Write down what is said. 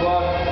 Glória.